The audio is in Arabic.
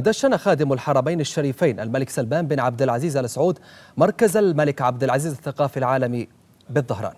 دشن خادم الحرمين الشريفين الملك سلمان بن عبد العزيز ال سعود مركز الملك عبد العزيز الثقافي العالمي بالظهران.